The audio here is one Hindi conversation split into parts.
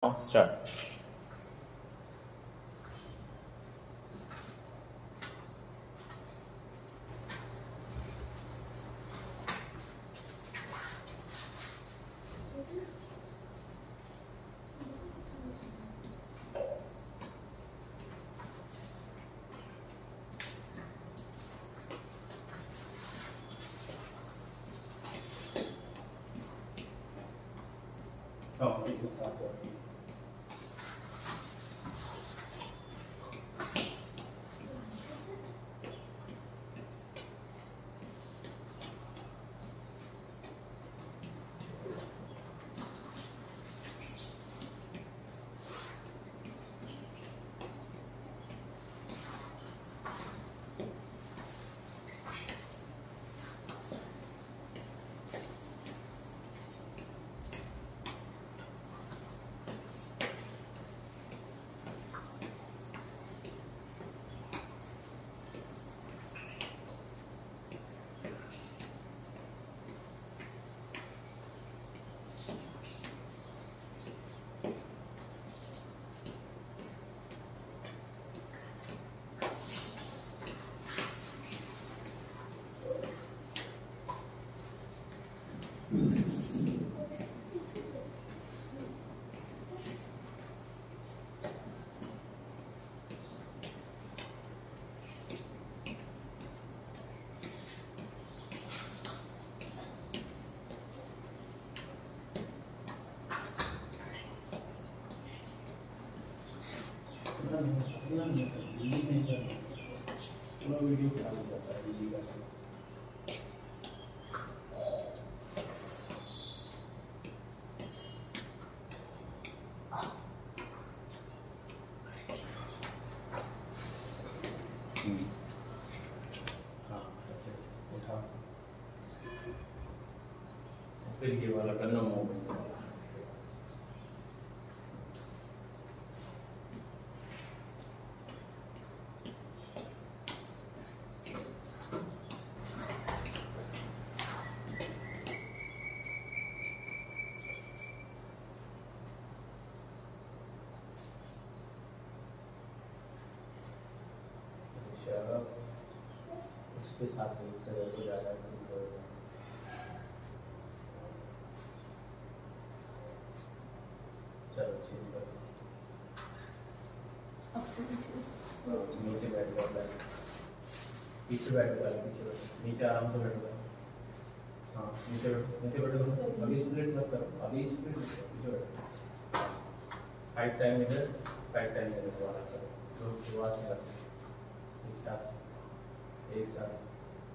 Oh, Start. example. 그러면 그냥 이미 이미 이제 돌아오려고 하는 거다 이기가. उसके साथ मिलकर तो ज़्यादा ठीक होगा चलो है। हाँ, नीचे बैठ जाओ बैठ पीछे बैठ जाओ पीछे नीचे आराम से बैठो हाँ नीचे बैठो नीचे बैठो अभी स्प्लिट मत करो। अभी स्प्लिट मत करो। फाइव टाइम इधर फाइव टाइम इधर दोबारा करो। तो शुरुआत से करो एक साथ एक साथ।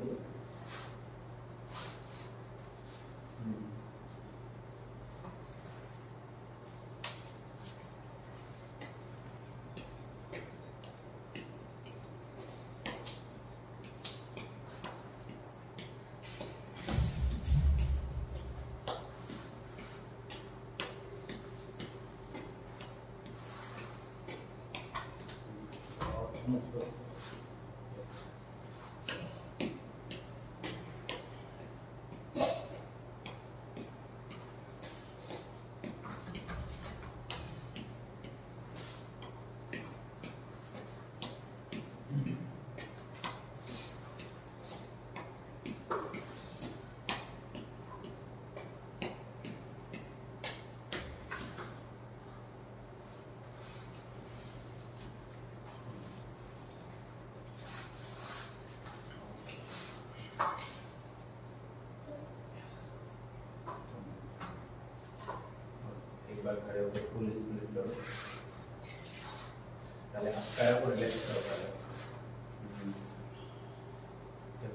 거예요. 음. 음. एक बार खड़े होकर फुल स्प्लिट करो। पहले पैर को रिलैक्स करो पहले। हम्म।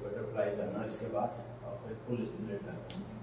बटरफ्लाई करना, इसके बाद और फिर फुल स्प्लिट करना।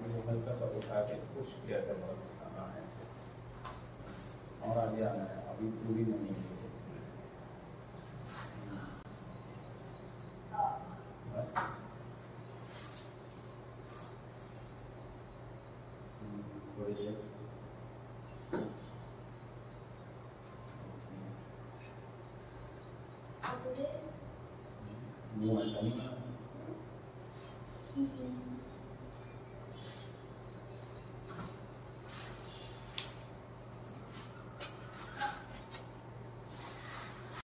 आगे वो हल्का सा उठा के पुश किया कर आना है? और आगे आना है अभी पूरी नहीं है। बस। हम्म,